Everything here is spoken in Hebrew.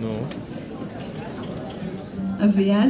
נו, אביעד,